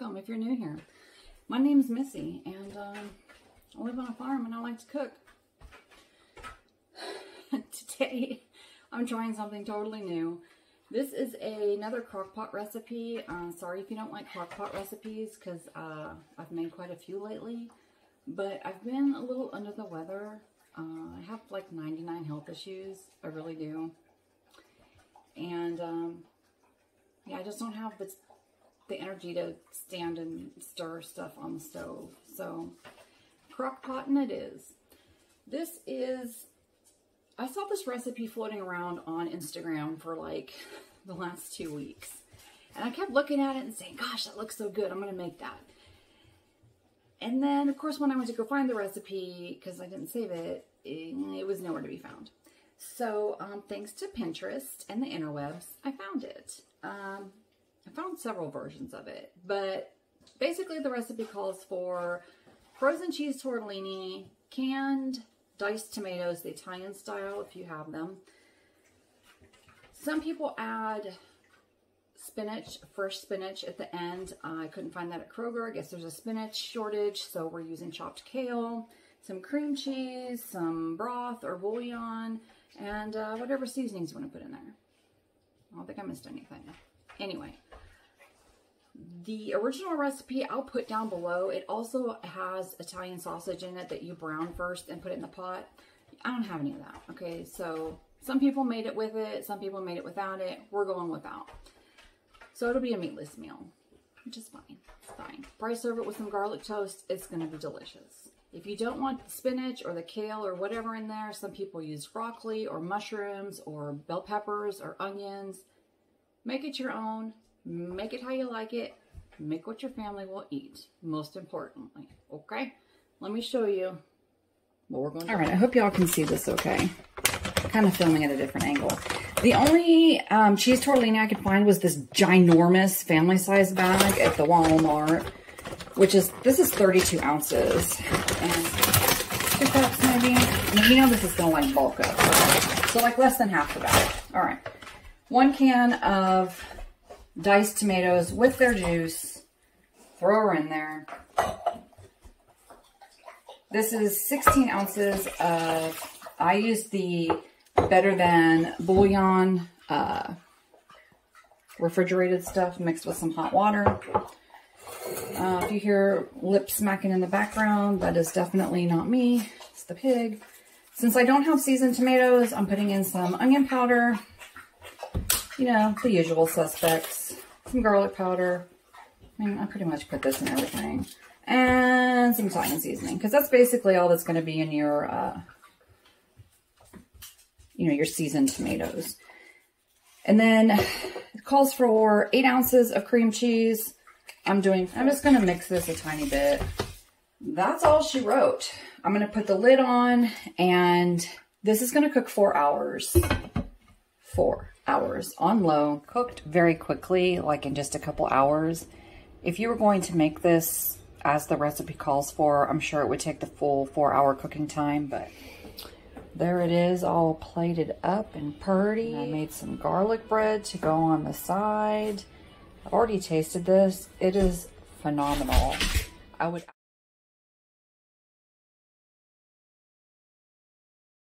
welcome if you're new here. My name is Missy, and um, I live on a farm, and I like to cook. Today, I'm trying something totally new. This is a, another crock pot recipe. Uh, sorry if you don't like crock pot recipes, because uh, I've made quite a few lately. But I've been a little under the weather. Uh, I have like 99 health issues. I really do. And um, yeah, I just don't have the the energy to stand and stir stuff on the stove. So crock pot and it is. This is, I saw this recipe floating around on Instagram for like the last two weeks. And I kept looking at it and saying, gosh, that looks so good. I'm going to make that. And then, of course, when I went to go find the recipe, because I didn't save it, it was nowhere to be found. So, um, thanks to Pinterest and the interwebs, I found it. Um, I found several versions of it, but basically the recipe calls for frozen cheese tortellini, canned diced tomatoes, the Italian style, if you have them. Some people add spinach, fresh spinach at the end. Uh, I couldn't find that at Kroger. I guess there's a spinach shortage, so we're using chopped kale, some cream cheese, some broth or bouillon, and uh, whatever seasonings you want to put in there. I don't think I missed anything. Anyway, the original recipe I'll put down below. It also has Italian sausage in it that you brown first and put it in the pot. I don't have any of that. Okay, so some people made it with it. Some people made it without it. We're going without. So it'll be a meatless meal, which is fine. It's fine. Probably serve it with some garlic toast. It's going to be delicious. If you don't want the spinach or the kale or whatever in there, some people use broccoli or mushrooms or bell peppers or onions. Make it your own. Make it how you like it. Make what your family will eat, most importantly. Okay? Let me show you what we're going to All right, I hope y'all can see this okay. kind of filming at a different angle. The only um, cheese tortellini I could find was this ginormous family size bag at the Walmart, which is, this is 32 ounces. And two cups maybe. And you know this is going to like bulk up. So like less than half the bag. All right. One can of diced tomatoes with their juice. Throw her in there. This is 16 ounces of, I use the Better Than bouillon, uh, refrigerated stuff mixed with some hot water. Uh, if you hear lip smacking in the background, that is definitely not me. It's the pig. Since I don't have seasoned tomatoes, I'm putting in some onion powder, you know, the usual suspects. Some garlic powder. I mean, I pretty much put this in everything. And some Italian seasoning. Because that's basically all that's going to be in your, uh, you know, your seasoned tomatoes. And then it calls for eight ounces of cream cheese. I'm doing, I'm just going to mix this a tiny bit. That's all she wrote. I'm going to put the lid on and this is going to cook four hours. Four hours on low, cooked very quickly, like in just a couple hours. If you were going to make this as the recipe calls for, I'm sure it would take the full four hour cooking time, but there it is all plated up and purdy. I made some garlic bread to go on the side. I've already tasted this. It is phenomenal. I would